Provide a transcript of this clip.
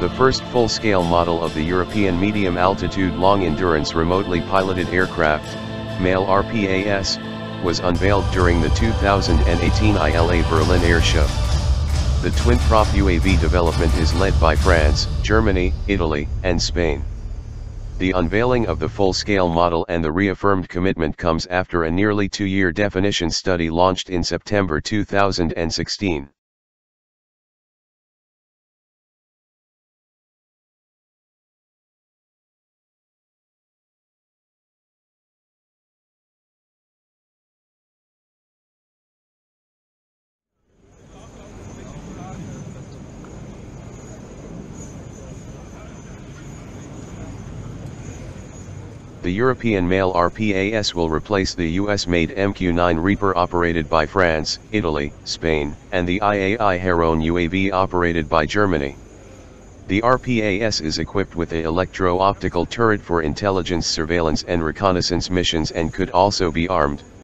the first full-scale model of the European medium-altitude long-endurance remotely piloted aircraft, MALE RPAS, was unveiled during the 2018 ILA Berlin Air Show. The twin-prop UAV development is led by France, Germany, Italy, and Spain. The unveiling of the full-scale model and the reaffirmed commitment comes after a nearly two-year definition study launched in September 2016. The European MALE RPAS will replace the US-made MQ-9 Reaper operated by France, Italy, Spain, and the IAI Heron UAV operated by Germany. The RPAS is equipped with a electro-optical turret for intelligence surveillance and reconnaissance missions and could also be armed,